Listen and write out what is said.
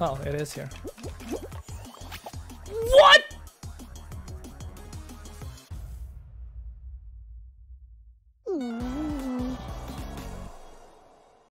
Oh, it is here. What? Mm.